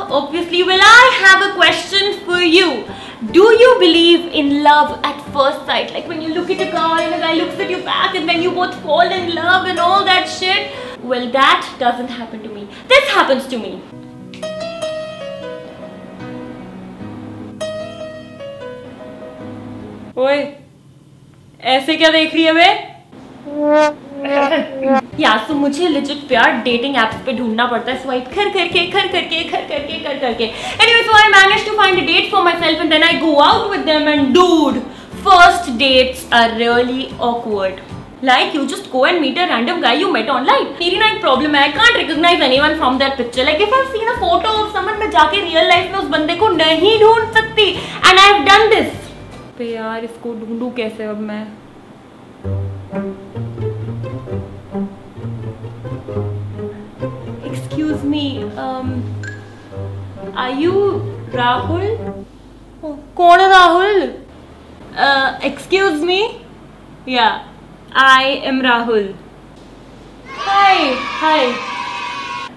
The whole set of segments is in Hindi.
obviously, well, I have a question for you. Do you believe in love at first sight? Like when you look at a guy and a guy looks at you back and then you both fall in love and all that shit? Well, that doesn't happen to me. This happens to me. ओए ऐसे क्या देख रही है वे या सो मुझे लिजिट प्यार डेटिंग एप्स पे ढूंढना पड़ता है स्वाइप कर करके कर करके कर करके कर करके। Anyway so I manage to find a date for myself and then I go out with them and dude first dates are really awkward like, you just go and meet a random guy you met online. मेरी ना एक प्रॉब्लम है, I can't recognize anyone from that picture. Like, if I've seen a photo of someone, मैं जाके रियल लाइफ में उस बंदे को नहीं ढूंढ सकती। And I've done this. पे यार, इसको ढूंढूं कैसे अब मैं? Um, are you Rahul? Oh, कौन है Rahul? Excuse me? Yeah, I am Rahul. Hi, hi.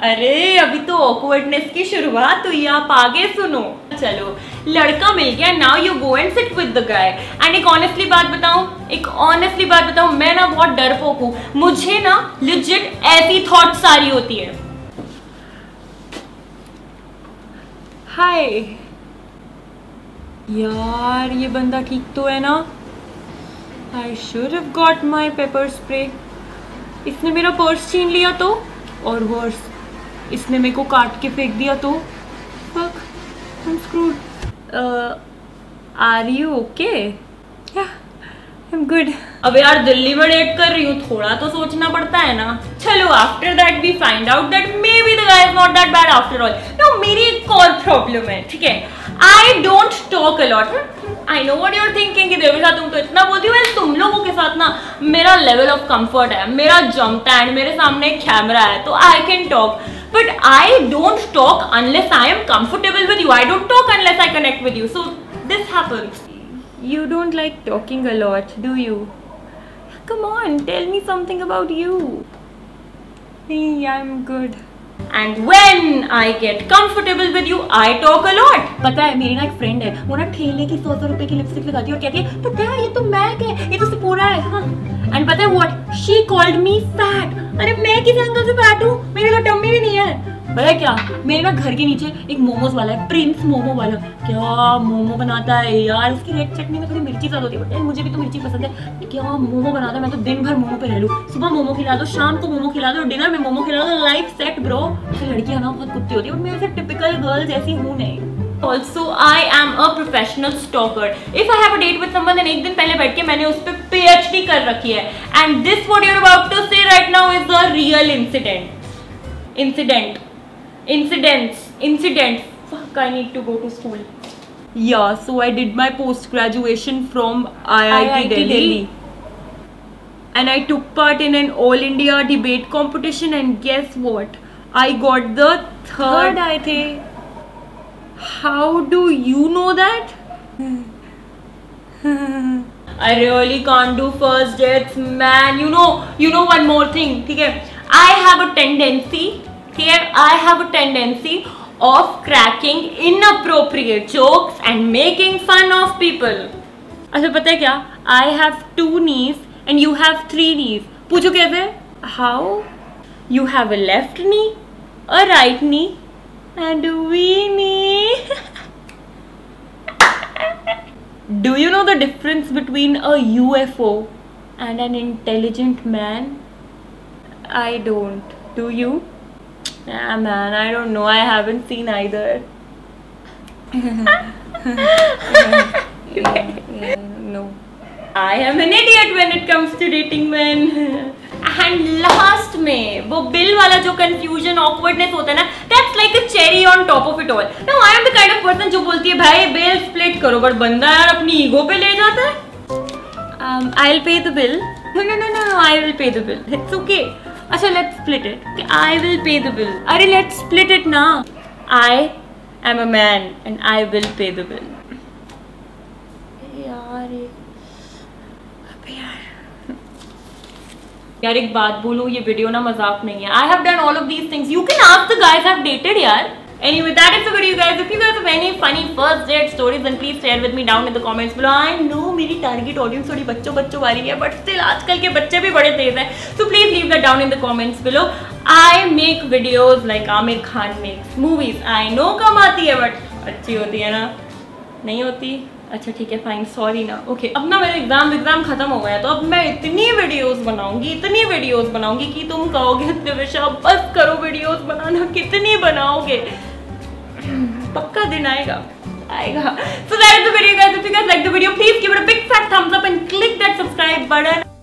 अरे अभी तो ऑकवर्डनेस की शुरुआत हुई आप आगे सुनो चलो लड़का मिल गया now you go and sit with the guy and एक ऑनेस्टली बात बताऊँ एक ऑनेस्टली बात बताऊँ मैं ना बहुत डरपोक हूँ मुझे ना लिजिट ऐसी थॉट सारी होती है हाय। यार, ये बंदा ठीक तो है ना? I should have got my paper spray इसने मेरा पर्स छीन लिया तो? और वर्स इसने मेरे को काट के फेंक दिया तो? Are you okay yeah. I'm good अब यार दिल्ली में डेट कर रही हूँ, थोड़ा तो सोचना पड़ता है ना चलो after that we find out that maybe the guy not that bad after all no मेरी एक और प्रॉब्लम है, ठीक है I don't talk a lot I know what you're thinking कि देविका, तुम तो इतना बोलती हो तुम लोगों के साथ ना मेरा लेवल ऑफ़ कंफर्ट है, मेरा जमता है मेरे सामने एक कैमरा है तो I can talk but I don't talk unless I am comfortable with you. I don't talk unless I connect with you. So, this happens. You don't like talking a lot, do you? Come on, tell me something about you. Hey, I'm good. And when I get comfortable with you, I talk a lot. पता है मेरी ना एक फ्रेंड है वो ना ठेले की सौ सौ रुपए की लिपस्टिक लगाती है और कहती है पता है ये तो मैक है ये तो सिपोरा है हाँ एंड पता है what she called me fat अरे मैं किस एंगल से फैट हूँ मेरे तो टम्मी भी नहीं है पता है क्या मेरे ना घर के नीचे एक मोमोज वाला है प्रिंस मोमो वाला क्या मोमो बनाता है यार उसकी रेड चटनी में थोड़ी मिर्ची ज़्यादा होती है मुझे भी तो मिर्ची पसंद है क्या मोमो बनाता है मैं तो दिन भर मोमो पे रह लूँ सुबह मोमो खिला दो शाम को मोमो खिला दो डिनर में मोमो खिला दो लाइफ सेट ब्रो लड़कियाँ ना बहुत कुत्ती होती है बट मैं ऐसे टिपिकल गर्ल जैसी हूँ नहीं Also, I am a professional stalker. If I have a date with someone, then एक दिन पहले बैठ के मैंने उस पर PhD कर रखी है. And this what you're about to say right now is a real incident. Incident. Incidents. Incident. Fuck, I need to go to school. Yeah, so I did my post graduation from IIT, IIT Delhi. Delhi. And I took part in an all India debate competition, and guess what? I got the third. Third, I think. How do you know that? I really can't do first dates, man. You know, you know one more thing, okay? I have a tendency ठीक है? I have a tendency of cracking inappropriate jokes and making fun of people. अच्छा पता है क्या? I have two knees and you have three knees. पूछो कैसे? How? You have a left knee, a right knee, and a weenie. Do you know the difference between a UFO and an intelligent man? I don't. Do you? Ah man, I don't know. I haven't seen either. no. I am an idiot when it comes to dating men. And last में वो बिल वाला जो कंफ्यूजन ऑकवर्डनेस होता है ना that's like a cherry on top of it all now I am the kind of person जो बोलती है भाई बिल स्प्लिट करो बट बंदा यार अपनी ईगो पे ले जाता है I will pay the bill no no no no I will pay the bill it's okay अच्छा let's split it I will pay the bill अरे लेट्स स्प्लिट इट ना I am a man and I will pay the bill यार यार। यार एक बात बोलूँ ये वीडियो ना मज़ाक नहीं है. I have done all of these things you can ask the guys have dated यार. Anyway, that is the video guys. If you guys have any funny first date stories then please share with me down in the comments below. I know मेरी target audience थोड़ी बच्चों बच्चों वाली है but still आजकल के बच्चे भी बड़े तेज हैं. So please leave that down in the comments below. I make videos like Amir Khan makes movies. I know कम आती है but अच्छी होती है ना नहीं होती अच्छा ठीक है फाइन सॉरी ना। ओके अब ना मेरा एग्ज़ाम एग्ज़ाम खत्म हो गया तो अब मैं इतनी वीडियोस बनाऊँगी, इतनी वीडियोस बनाऊँगी कि तुम कहोगे दिविशा बस करो वीडियोस बनाना, कितनी बनाओगे? पक्का दिन आएगा आएगा। So that is the video guys if you guys like the video please give it a big fat thumbs up and click that subscribe button